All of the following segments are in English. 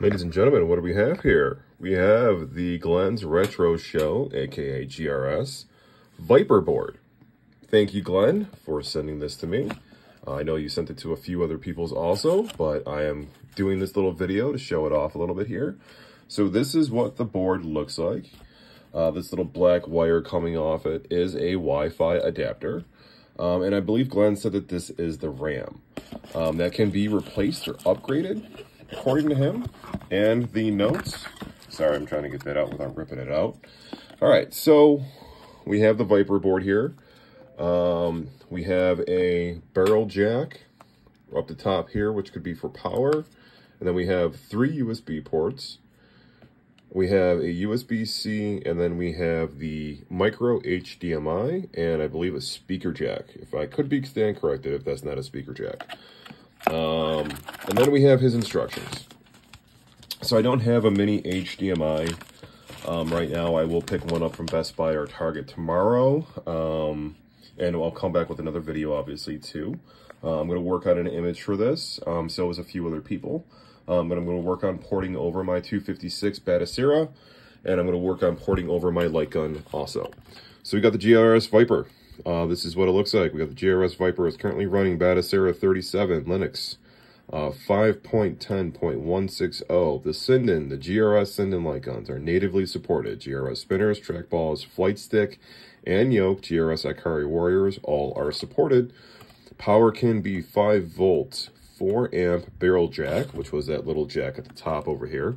Ladies and gentlemen, what do we have here? We have the Glenn's Retro Show, aka GRS, Viper board. Thank you, Glenn, for sending this to me. Uh, I know you sent it to a few other people's also, but I am doing this little video to show it off a little bit here. So this is what the board looks like. Uh, this little black wire coming off it is a Wi-Fi adapter. Um, and I believe Glenn said that this is the RAM. Um, that can be replaced or upgraded according to him, and the notes. Sorry, I'm trying to get that out without ripping it out. All right, so we have the Viper board here. Um, we have a barrel jack up the top here, which could be for power. And then we have three USB ports. We have a USB-C, and then we have the micro HDMI, and I believe a speaker jack. If I could be stand corrected if that's not a speaker jack. Um, and then we have his instructions. So I don't have a mini HDMI um, right now. I will pick one up from Best Buy or Target tomorrow. Um, and I'll come back with another video, obviously, too. Uh, I'm going to work on an image for this. Um, so as a few other people. Um, but I'm going to work on porting over my 256 Batocera. And I'm going to work on porting over my light gun also. So we got the GRS Viper. Uh, this is what it looks like. We got the GRS Viper. is currently running Batocera 37 Linux. Uh, 5.10.160. The Sinden, the GRS Sinden light guns are natively supported. GRS spinners, trackballs, flight stick, and yoke, GRS Ikari Warriors, all are supported. Power can be 5 volt, 4 amp barrel jack, which was that little jack at the top over here,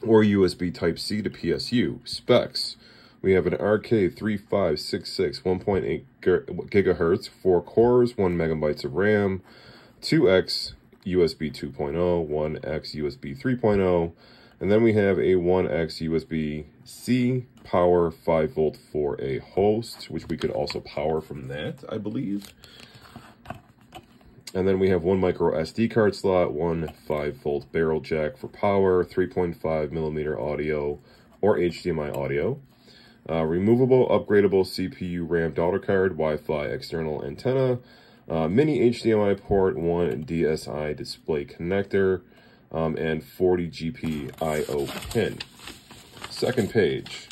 or USB Type-C to PSU. Specs. We have an RK3566 1.8 gigahertz, 4 cores, 1 megabytes of RAM, 2x USB 2.0, 1x USB 3.0, and then we have a 1x USB-C power 5 volt for a host, which we could also power from that, I believe. And then we have one micro SD card slot, one 5 volt barrel jack for power, 3.5 millimeter audio or HDMI audio. Uh, removable, upgradable CPU RAM daughter card, Wi-Fi external antenna, uh, mini HDMI port, one DSI display connector, um, and 40 GPIO pin. Second page.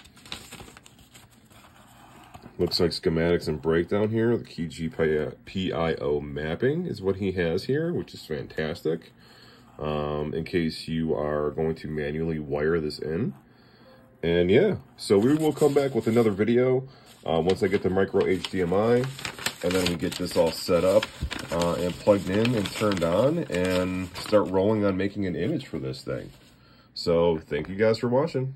Looks like schematics and breakdown here. The key GPIO mapping is what he has here, which is fantastic. Um, in case you are going to manually wire this in. And yeah, so we will come back with another video uh, once I get the micro HDMI and then we get this all set up uh, and plugged in and turned on and start rolling on making an image for this thing. So thank you guys for watching.